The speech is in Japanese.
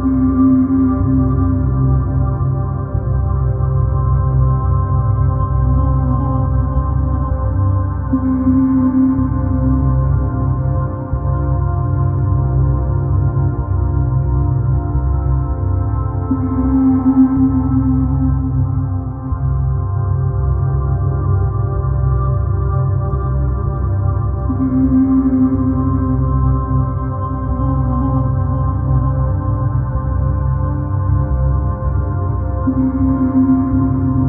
you. うん。